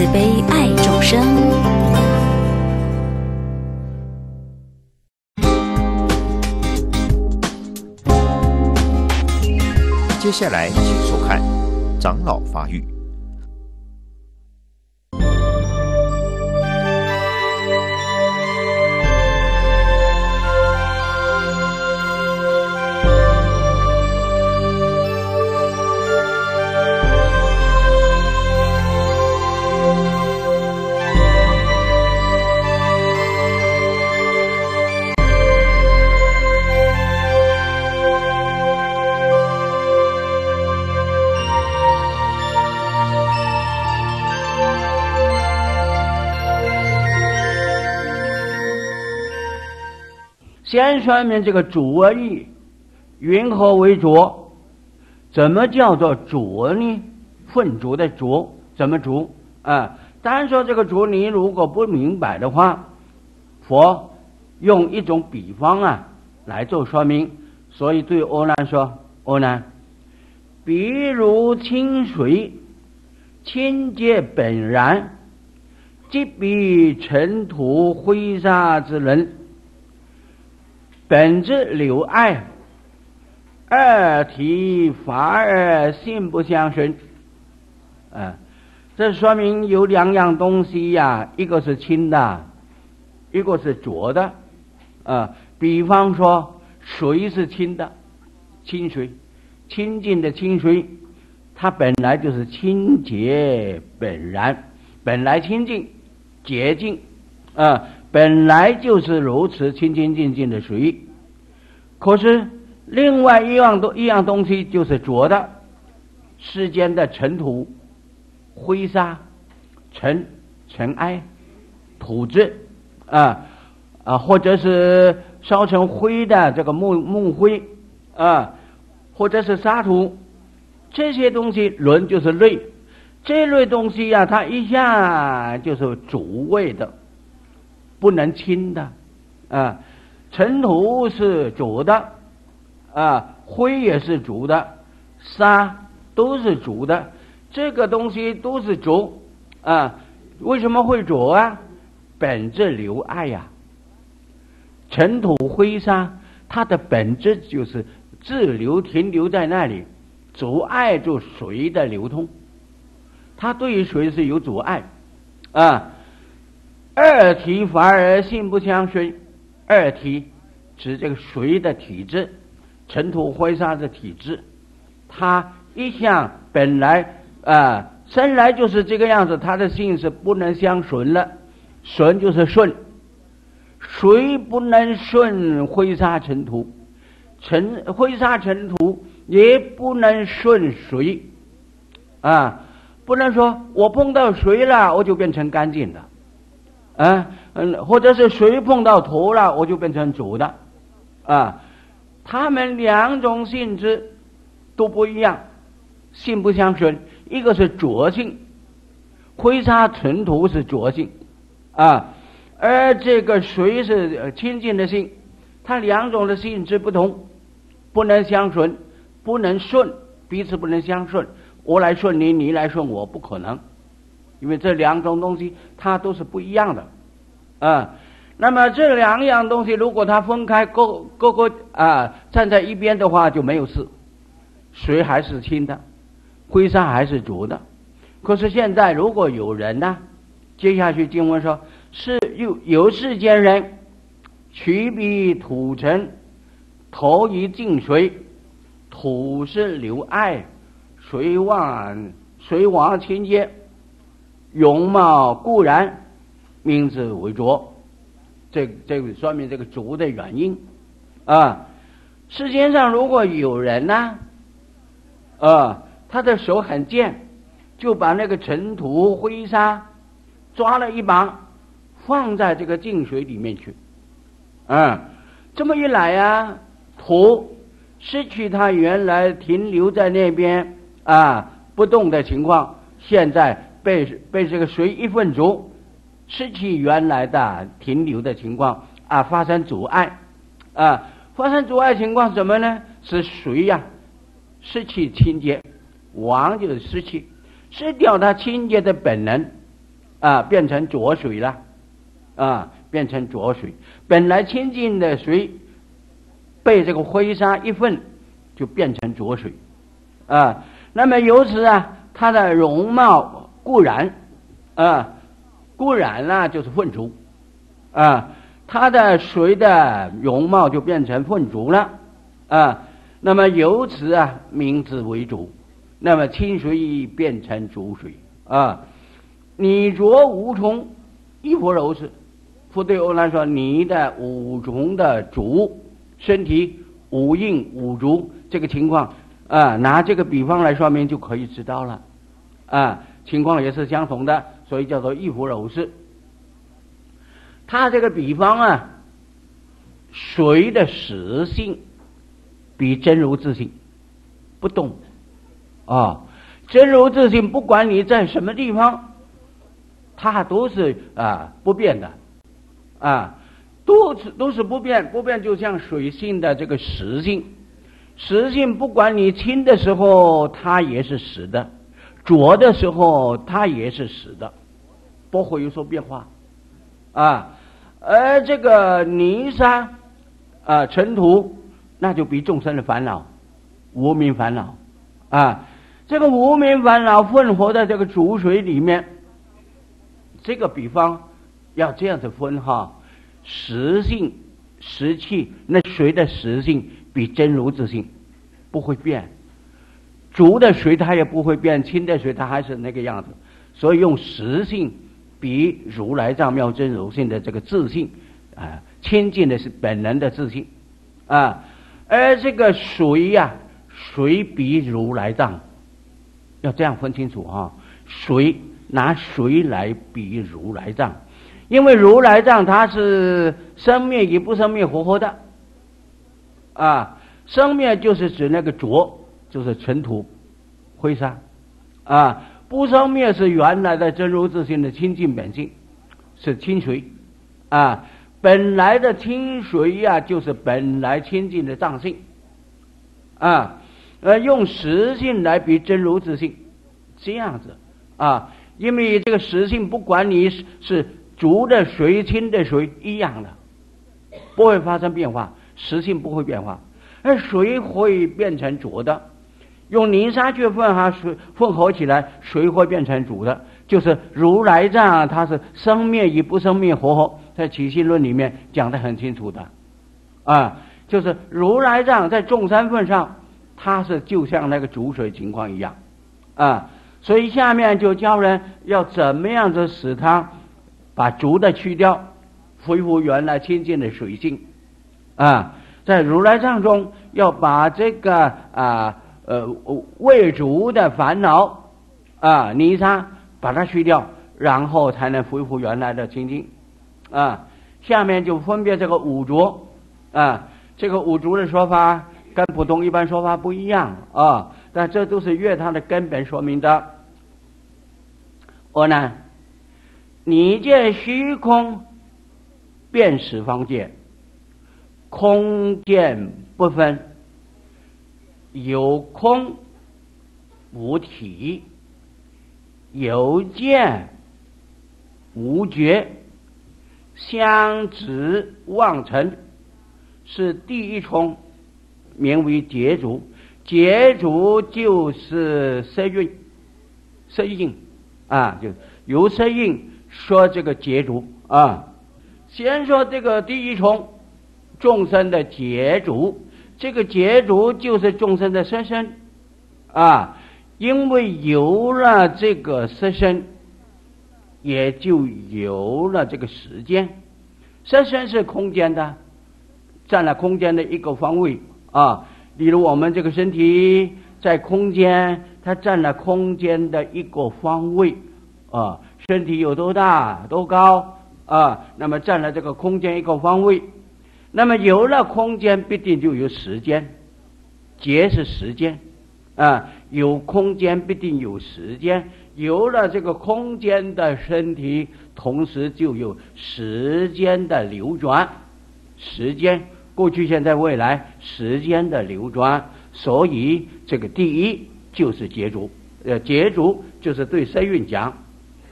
慈悲爱众生。接下来，请收看《长老先说明这个浊意，云何为浊？怎么叫做浊呢？混浊的浊怎么浊啊？单说这个浊，你如果不明白的话，佛用一种比方啊来做说明。所以对欧难说：“欧难，比如清水，清洁本然，即比尘土灰沙之人。”本质留爱，二体法而性不相生。啊，这说明有两样东西呀，一个是清的，一个是浊的。啊，比方说水是清的，清水，清净的清水，它本来就是清洁本然，本来清净洁净，啊。本来就是如此清清净净的水，可是另外一样东一样东西就是浊的，世间的尘土、灰沙、尘尘埃、土质啊啊，或者是烧成灰的这个木木灰啊，或者是沙土，这些东西轮就是类，这类东西呀，它一下就是主味的。不能清的，啊，尘土是浊的，啊，灰也是浊的，沙都是浊的，这个东西都是浊，啊，为什么会浊啊？本质留爱呀，尘土灰沙，它的本质就是滞留停留在那里，阻碍住水的流通，它对于水是有阻碍，啊。二体反而性不相随，二体指这个水的体质，尘土灰沙的体质，它一向本来啊生来就是这个样子，它的性是不能相顺了，顺就是顺，水不能顺灰沙尘土，尘灰沙尘土也不能顺水，啊，不能说我碰到水了，我就变成干净的。啊，嗯，或者是水碰到土了，我就变成浊的，啊，他们两种性质都不一样，性不相顺。一个是浊性，灰沙尘土是浊性，啊，而这个水是清净的性，它两种的性质不同，不能相顺，不能顺，彼此不能相顺。我来顺你，你来顺我，不可能。因为这两种东西它都是不一样的，啊，那么这两样东西如果它分开，各各个啊站在一边的话就没有事，水还是清的，灰沙还是浊的。可是现在如果有人呢，接下去经文说是有有世间人，取彼土尘，投于净水，土是留爱，水往水往清洁。容貌固然，名字为浊，这这个说明这个浊的原因啊。世界上如果有人呢，啊，他的手很贱，就把那个尘土灰沙抓了一把，放在这个净水里面去，啊，这么一来呀，土失去它原来停留在那边啊不动的情况，现在。被被这个水一混浊，失去原来的停留的情况啊，发生阻碍啊，发生阻碍情况什么呢？是水呀，失去清洁，亡就是失去，失掉它清洁的本能，啊，变成浊水了，啊，变成浊水。本来清净的水，被这个灰沙一混，就变成浊水，啊。那么由此啊，它的容貌固然，啊，固然呢就是混浊，啊，它的水的容貌就变成混浊了，啊。那么由此啊，名字为主。那么清水已变成浊水啊，你浊无从，一佛如是。佛对欧兰说：“你的五重的浊身体五硬五浊这个情况啊，拿这个比方来说明就可以知道了啊，情况也是相同的，所以叫做一佛如是。他这个比方啊，水的实性比真如自性不动。”啊，真如自性，不管你在什么地方，它都是啊不变的，啊，都是都是不变，不变就像水性的这个实性，实性不管你清的时候它也是实的，浊的时候它也是实的，不会有所变化，啊，而这个泥沙啊尘土，那就比众生的烦恼无名烦恼。啊。这个无名烦恼混合在这个浊水里面，这个比方要这样子分哈，实性、实气，那水的实性比真如之性？不会变，浊的水它也不会变，清的水它还是那个样子，所以用实性比如来藏妙真如性的这个自信啊，清净的是本能的自信啊，而这个水呀，水比如来藏。要这样分清楚啊！水拿水来比如来藏，因为如来藏它是生灭与不生灭活活的啊。生灭就是指那个浊，就是尘土、灰沙啊；不生灭是原来的真如自性的清净本性，是清水啊。本来的清水呀，就是本来清净的藏性啊。呃，用实性来比真如自性，这样子啊，因为这个实性不管你是是浊的水、清的水一样的，不会发生变化，实性不会变化，而水会变成浊的。用泥沙去混合水，混合起来，水会变成浊的。就是如来藏，它是生灭与不生灭活合，在起心论里面讲的很清楚的啊，就是如来藏在众三分上。它是就像那个煮水情况一样，啊，所以下面就教人要怎么样子使它把浊的去掉，恢复原来清净的水性，啊，在如来藏中要把这个啊呃未足的烦恼啊泥沙把它去掉，然后才能恢复原来的清净，啊，下面就分别这个五浊啊，这个五浊的说法。跟普通一般说法不一样啊，但这都是乐它的根本说明的。我呢，你见虚空便是方界，空见不分，有空无体，有见无觉，相执妄成，是第一重。名为劫足，劫足就是色蕴，色蕴啊，就由色蕴说这个劫足啊。先说这个第一重众生的劫足，这个劫足就是众生的色身啊，因为有了这个色身，也就有了这个时间。色身是空间的，占了空间的一个方位。啊，例如我们这个身体在空间，它占了空间的一个方位啊。身体有多大、多高啊？那么占了这个空间一个方位。那么有了空间，必定就有时间。劫是时间啊，有空间必定有时间。有了这个空间的身体，同时就有时间的流转，时间。过去、现在、未来，时间的流转，所以这个第一就是劫足呃，结足就是对身运讲，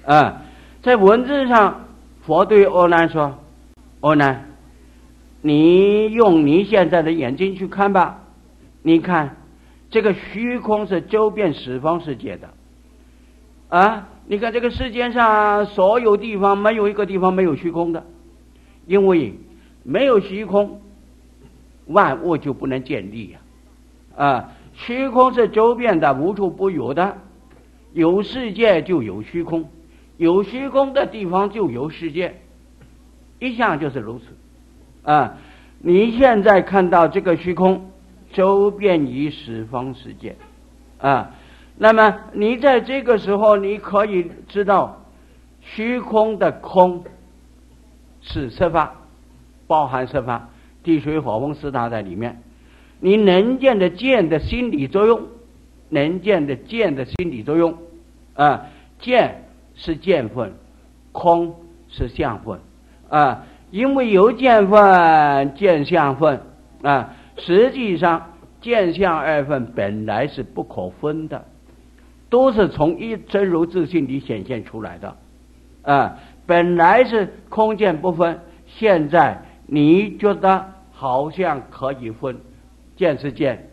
啊，在文字上，佛对阿难说：“阿难，你用你现在的眼睛去看吧，你看这个虚空是周边十方世界的，啊，你看这个世界上所有地方没有一个地方没有虚空的，因为没有虚空，万物就不能建立呀，啊。”虚空是周边的，无处不有的。有世界就有虚空，有虚空的地方就有世界，一向就是如此。啊，你现在看到这个虚空，周遍于十方世界，啊，那么你在这个时候，你可以知道，虚空的空是色法，包含色法，地水火风四大在里面。你能见的见的心理作用，能见的见的心理作用，啊，见是见分，空是相分，啊，因为有见分见相分，啊，实际上见相二分本来是不可分的，都是从一真如自性里显现出来的，啊，本来是空见不分，现在你觉得好像可以分。见是见，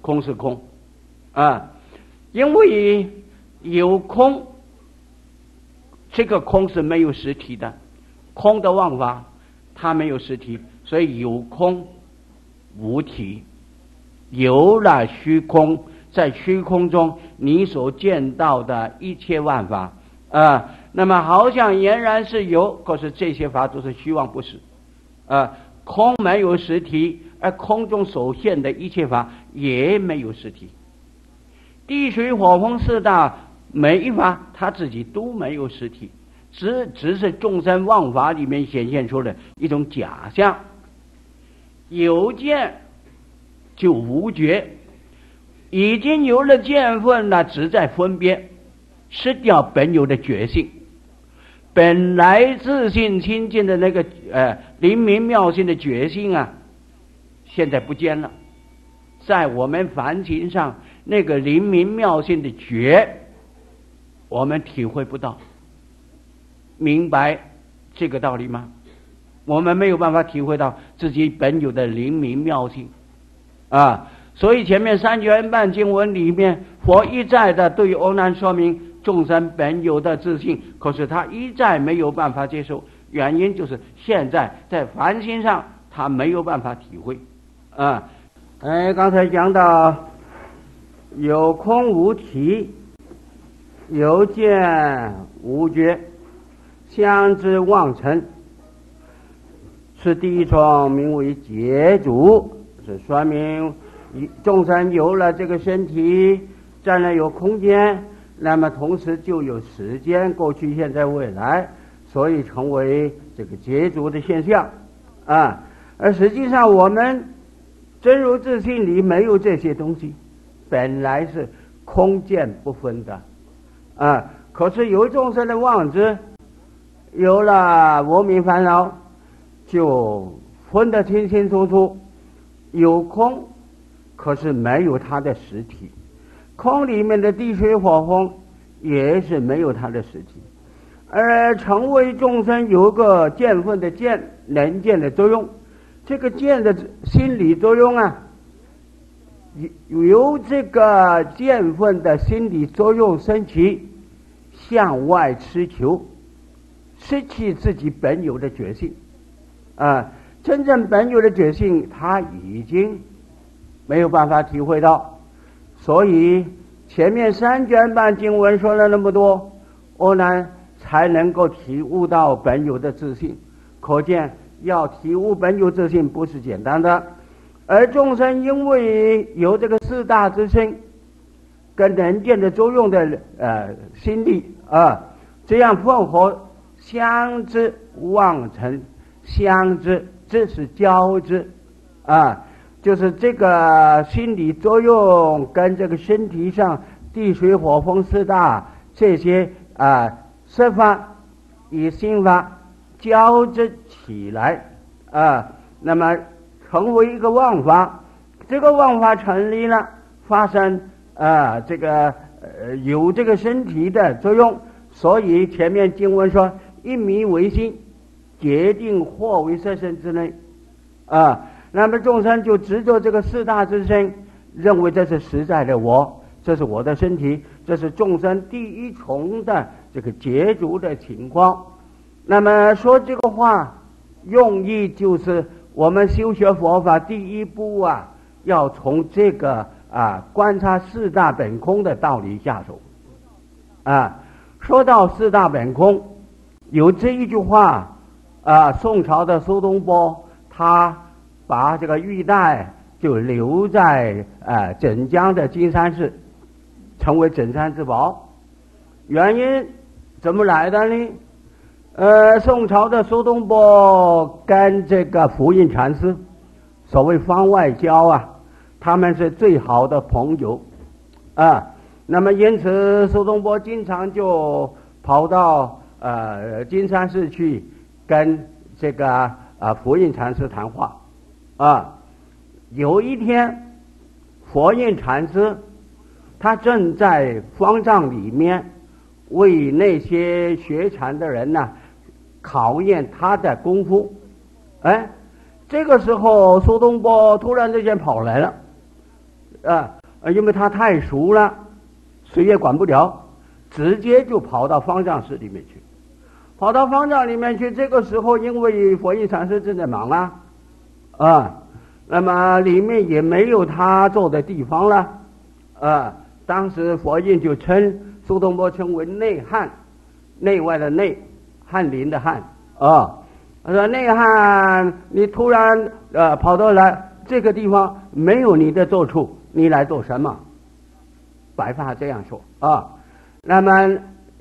空是空，啊，因为有空，这个空是没有实体的，空的妄法，它没有实体，所以有空无体，有了虚空，在虚空中你所见到的一切万法啊，那么好像俨然是有，可是这些法都是虚妄不实，啊，空没有实体。而空中所现的一切法也没有实体，地水火风四大每一法，它自己都没有实体，只只是众生妄法里面显现出的一种假象。有见就无觉，已经有了见分了，只在分别，失掉本有的觉性，本来自信清净的那个呃灵明妙性的觉性啊。现在不见了，在我们凡情上那个灵明妙性的觉，我们体会不到，明白这个道理吗？我们没有办法体会到自己本有的灵明妙性啊！所以前面三卷半经文里面，佛一再的对欧难说明众生本有的自信，可是他一再没有办法接受，原因就是现在在凡心上他没有办法体会。啊，哎，刚才讲到有空无体，有见无觉，相知妄成，是第一种名为解主，是说明众生有了这个身体，占了有空间，那么同时就有时间，过去、现在、未来，所以成为这个解主的现象啊。而实际上我们。真如自性里没有这些东西，本来是空见不分的，啊！可是有众生的妄执，有了无明烦恼，就分得清清楚楚。有空，可是没有它的实体；空里面的地水火风，也是没有它的实体。而成为众生有个见分的见能见的作用。这个见的心理作用啊，由由这个见分的心理作用升起，向外持求，失去自己本有的觉性，啊，真正本有的觉性他已经没有办法体会到，所以前面三卷半经文说了那么多，我呢才能够体悟到本有的自信，可见。要体悟本有自信不是简单的，而众生因为有这个四大之身跟能见的作用的呃心力啊，这样混合相知妄成相知，这是交织啊，就是这个心理作用跟这个身体上地水火风四大这些啊色法与心法。交织起来啊，那么成为一个妄法，这个妄法成立了，发生啊这个呃有这个身体的作用，所以前面经文说一迷为心，决定或为色身之内啊。那么众生就执着这个四大之身，认为这是实在的我，这是我的身体，这是众生第一重的这个结足的情况。那么说这个话，用意就是我们修学佛法第一步啊，要从这个啊观察四大本空的道理下手。啊，说到四大本空，有这一句话啊，宋朝的苏东坡他。把这个玉带就留在呃镇江的金山寺，成为镇山之宝。原因怎么来的呢？呃，宋朝的苏东坡跟这个福印禅师，所谓方外交啊，他们是最好的朋友啊。那么因此，苏东坡经常就跑到呃金山寺去跟这个啊佛印禅师谈话。啊，有一天，佛印禅师他正在方丈里面为那些学禅的人呢考验他的功夫。哎，这个时候苏东坡突然之间跑来了，啊，因为他太熟了，谁也管不了，直接就跑到方丈室里面去，跑到方丈里面去。这个时候，因为佛印禅师正在忙啊。啊，那么里面也没有他坐的地方了，啊，当时佛印就称苏东坡称为内汉，内外的内，翰林的翰啊，他说内汉，你突然呃跑到来这个地方没有你的住处，你来做什么？白发这样说啊，那么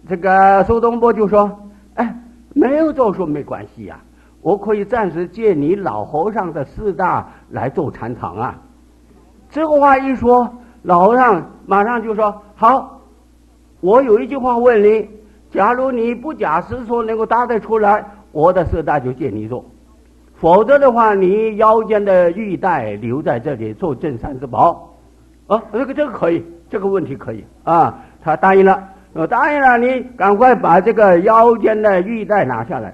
这个苏东坡就说，哎，没有坐处没关系呀。我可以暂时借你老和尚的四大来做禅堂啊！这个话一说，老和尚马上就说：“好，我有一句话问你，假如你不假思索能够答得出来，我的四大就借你做；否则的话，你腰间的玉带留在这里做镇山之宝。”啊，这个这个可以，这个问题可以啊。他答应了，我答应了，你赶快把这个腰间的玉带拿下来。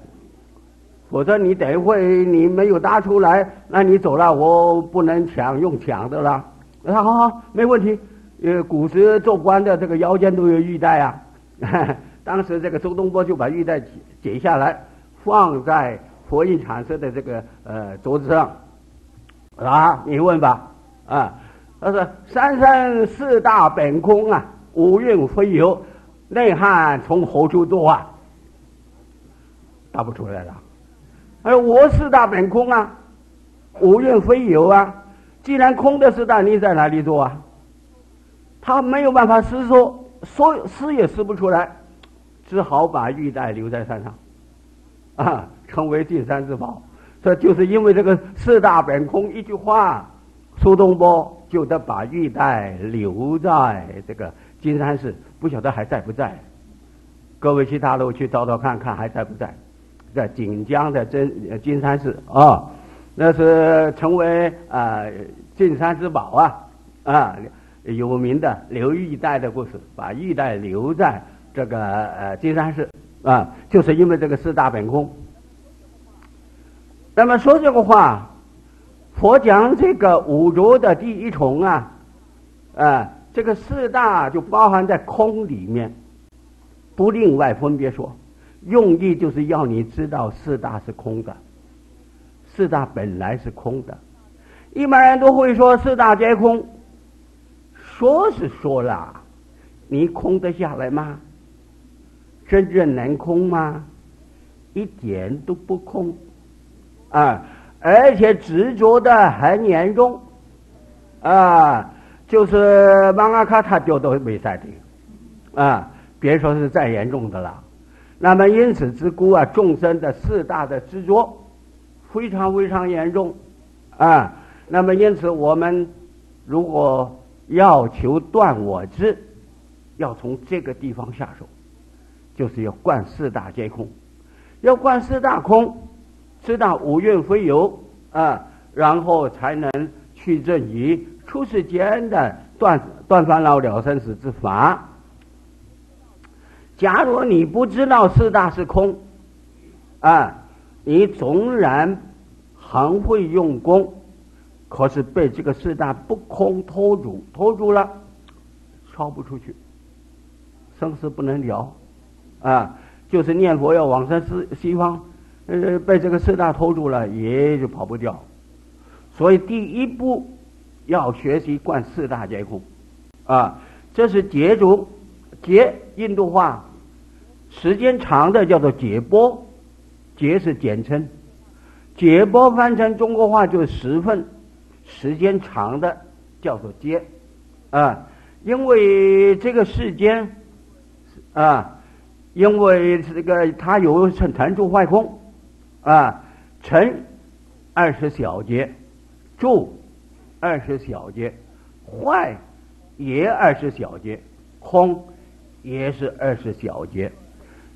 否则你等一会你没有搭出来，那你走了，我不能抢用抢的了。我说好好，没问题。呃，古时做官的这个腰间都有玉带啊。当时这个周东坡就把玉带解解下来，放在佛印禅师的这个呃桌子上。啊，你问吧。啊，他说三生四大本空啊，五蕴非有，内涵从何处多啊？答不出来了。哎，我四大本空啊，无蕴非有啊。既然空的四大，你在哪里做啊？他没有办法思说，说思也思不出来，只好把玉带留在山上，啊，成为第三之宝。这就是因为这个四大本空一句话，苏东坡就得把玉带留在这个金山寺，不晓得还在不在？各位去大陆去找找看看还在不在？在锦江的真金山寺啊，那是成为啊镇山之宝啊啊有名的留玉带的故事，把玉带留在这个呃金山寺啊，就是因为这个四大本空。那么说这个话，佛讲这个五浊的第一重啊啊，这个四大就包含在空里面，不另外分别说。用意就是要你知道四大是空的，四大本来是空的。一般人都会说四大皆空，说是说了，你空得下来吗？真正能空吗？一点都不空啊！而且执着的很严重啊！就是马阿卡他就都没在的啊！别说是再严重的了。那么因此之故啊，众生的四大的执着非常非常严重啊。那么因此我们如果要求断我执，要从这个地方下手，就是要观四大皆空，要观四大空，知道五蕴非有啊，然后才能去证于出世间的断断烦恼了生死之法假如你不知道四大是空，啊，你纵然很会用功，可是被这个四大不空拖住，拖住了，超不出去，生死不能了，啊，就是念佛要往生西西方，呃，被这个四大拖住了，也就跑不掉。所以第一步要学习观四大皆空，啊，这是劫足，劫印度话。时间长的叫做劫波，劫是简称，劫波翻成中国话就是时分，时间长的叫做劫，啊，因为这个世间，啊，因为这个它有成成住坏空，啊，成二十小节，住二十小节，坏也二十小节，空也是二十小节。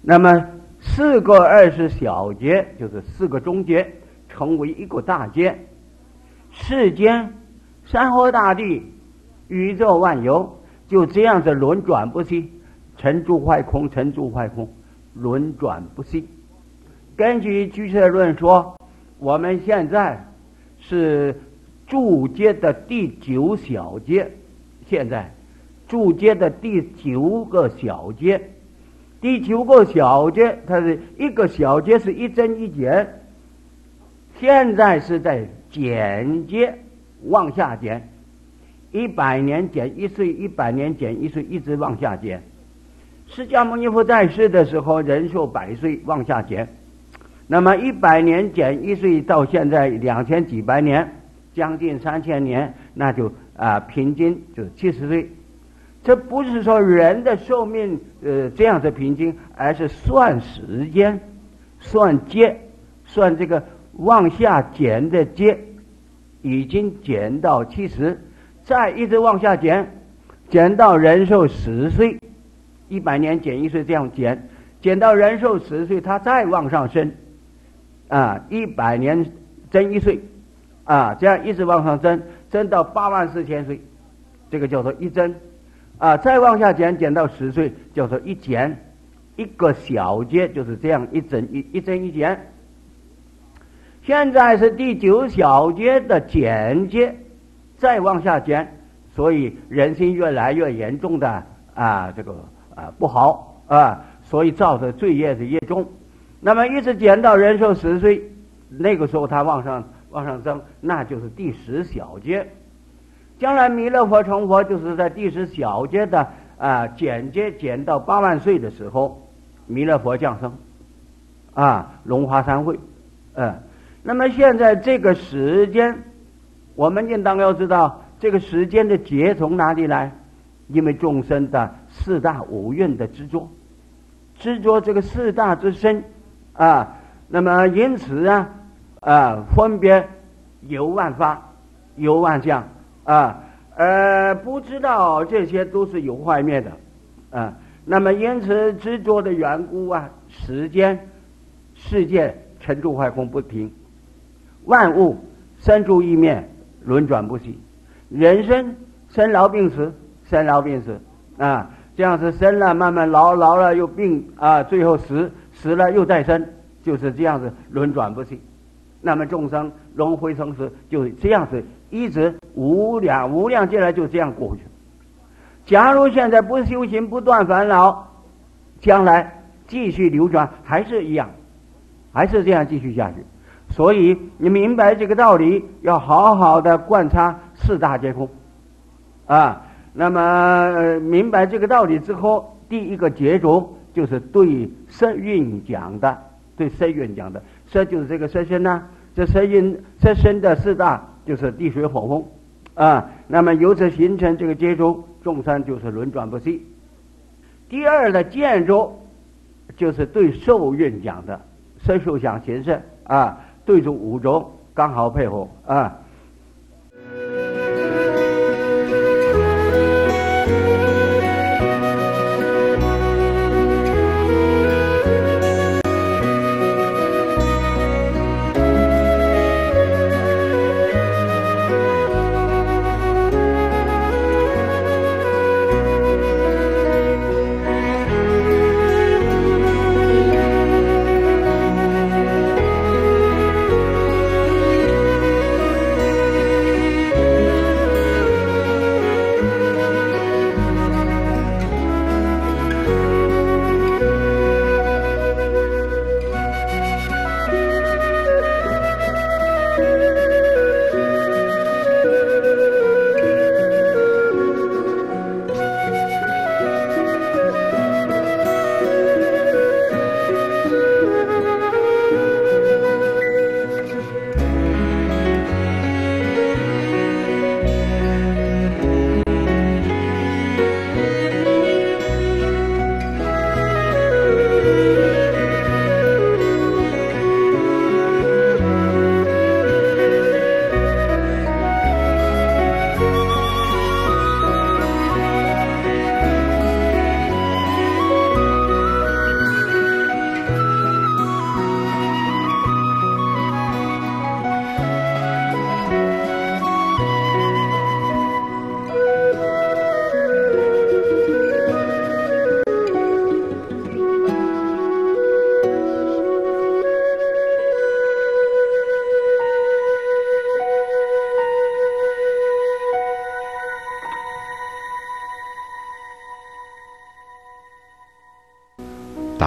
那么四个二十小节就是四个中节，成为一个大节。世间山河大地、宇宙万有就这样子轮转不息，成住坏空，成住坏空，轮转不息。根据居舍论说，我们现在是住阶的第九小节，现在住阶的第九个小节。第九个小节，它是一个小节是一增一减，现在是在减节往下减，一百年减一岁，一百年减一岁，一直往下减。释迦牟尼佛在世的时候，人寿百岁往下减，那么一百年减一岁，到现在两千几百年，将近三千年，那就啊，平均就是七十岁。这不是说人的寿命呃这样子平均，而是算时间，算阶，算这个往下减的阶，已经减到七十，再一直往下减，减到人寿十岁，一百年减一岁这样减，减到人寿十岁，它再往上升，啊，一百年增一岁，啊，这样一直往上增，增到八万四千岁，这个叫做一增。啊，再往下减，减到十岁，叫做一减，一个小节就是这样一增一一增一减。现在是第九小节的减节，再往下减，所以人心越来越严重的啊，这个啊不好啊，所以造的罪业是越重。那么一直减到人寿十岁，那个时候他往上往上增，那就是第十小节。将来弥勒佛成佛，就是在第十小节的啊减节减到八万岁的时候，弥勒佛降生，啊龙华三会，嗯，那么现在这个时间，我们应当要知道这个时间的节从哪里来？因为众生的四大五蕴的执着，执着这个四大之身，啊，那么因此啊，啊分别有万法，有万象。啊，呃，不知道这些都是有坏灭的，啊，那么因此执着的缘故啊，时间、世界沉住坏空不停，万物生住异灭，轮转不息，人生生老病死，生老病死，啊，这样是生了慢慢老，老了又病啊，最后死，死了又再生，就是这样子轮转不息。那么众生轮回生死就这样子。一直无量无量劫来就这样过去。假如现在不修行，不断烦恼，将来继续流转还是一样，还是这样继续下去。所以你明白这个道理，要好好的观察四大皆空啊。那么明白这个道理之后，第一个结着就是对色蕴讲的，对色蕴讲的，色就是这个色身呐，这色蕴色身的四大。就是地水火风，啊，那么由此形成这个接触，众生就是轮转不息。第二的建筑，就是对受运讲的，色受想行识啊，对住五种刚好配合啊。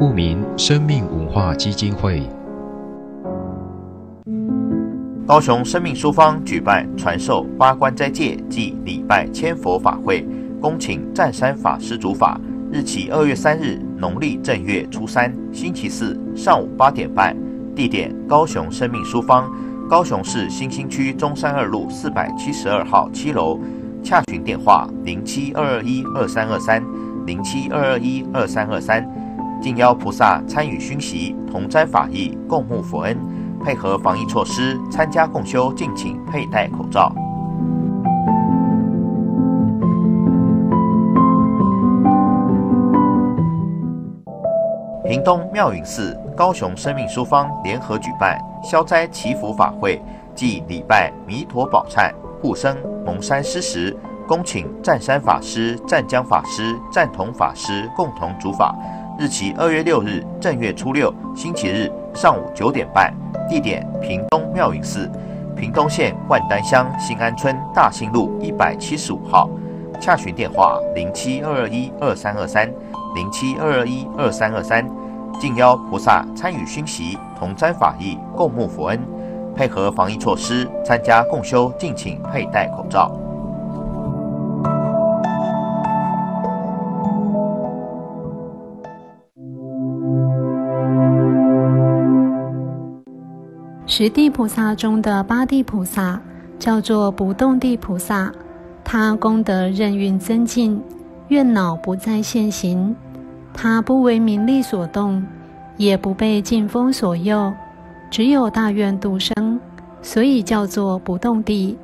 户名：生命文化基金会。高雄生命书坊举办传授八关斋戒暨礼拜千佛法会，恭请占山法师主法。日起二月三日，农历正月初三，星期四上午八点半。地点：高雄生命书坊，高雄市新兴区中山二路四百七十二号七楼。洽询电话：零七二二一二三二三，零七二二一二三二三。敬邀菩萨参与熏习，同沾法益，共沐佛恩。配合防疫措施，参加共修，敬请佩戴口罩。屏东妙云寺、高雄生命书坊联合举办消灾祈福法会暨礼拜弥陀宝忏护生蒙山施食，恭请湛山法师、湛江法师、湛同法师共同主法。日期二月六日正月初六星期日上午九点半，地点屏东妙云寺，屏东县万丹乡新安村大兴路一百七十五号。洽询电话零七二二一二三二三零七二二一二三二三。敬邀菩萨参与熏习，同沾法益，共沐佛恩。配合防疫措施，参加共修，敬请佩戴口罩。十地菩萨中的八地菩萨叫做不动地菩萨，他功德任运增进，愿恼不再现行，他不为名利所动，也不被禁风所诱，只有大愿度生，所以叫做不动地。